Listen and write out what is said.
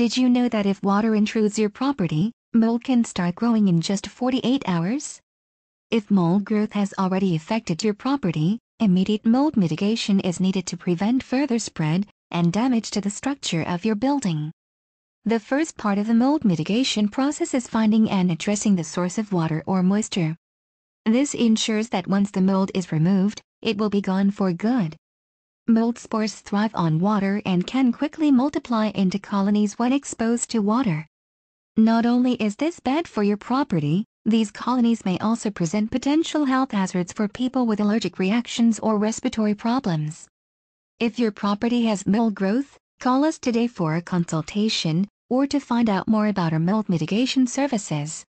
Did you know that if water intrudes your property, mold can start growing in just 48 hours? If mold growth has already affected your property, immediate mold mitigation is needed to prevent further spread and damage to the structure of your building. The first part of the mold mitigation process is finding and addressing the source of water or moisture. This ensures that once the mold is removed, it will be gone for good. Mold spores thrive on water and can quickly multiply into colonies when exposed to water. Not only is this bad for your property, these colonies may also present potential health hazards for people with allergic reactions or respiratory problems. If your property has mold growth, call us today for a consultation or to find out more about our mold mitigation services.